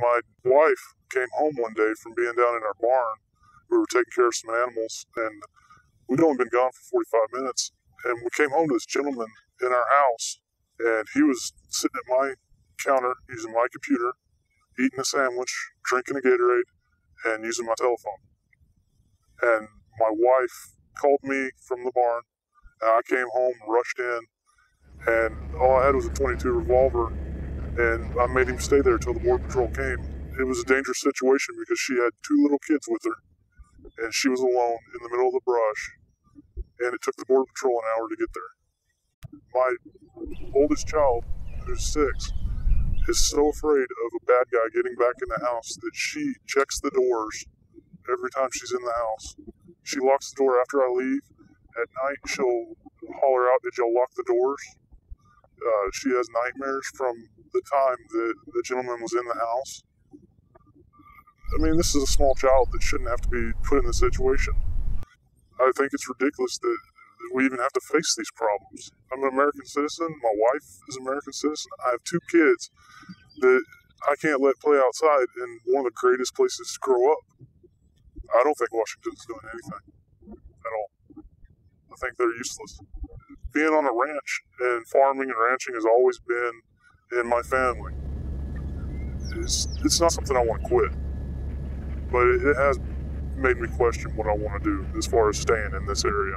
My wife came home one day from being down in our barn. We were taking care of some animals, and we'd only been gone for 45 minutes. And we came home to this gentleman in our house, and he was sitting at my counter using my computer, eating a sandwich, drinking a Gatorade, and using my telephone. And my wife called me from the barn, and I came home, rushed in, and all I had was a 22 revolver, and I made him stay there till the border patrol came. It was a dangerous situation because she had two little kids with her, and she was alone in the middle of the brush, and it took the border patrol an hour to get there. My oldest child, who's six, is so afraid of a bad guy getting back in the house that she checks the doors every time she's in the house. She locks the door after I leave. At night, she'll holler out, Did y'all lock the doors? Uh, she has nightmares from the time that the gentleman was in the house. I mean, this is a small child that shouldn't have to be put in this situation. I think it's ridiculous that we even have to face these problems. I'm an American citizen. My wife is an American citizen. I have two kids that I can't let play outside in one of the greatest places to grow up. I don't think Washington's doing anything at all. I think they're useless. Being on a ranch and farming and ranching has always been in my family. It's, it's not something I want to quit, but it, it has made me question what I want to do as far as staying in this area.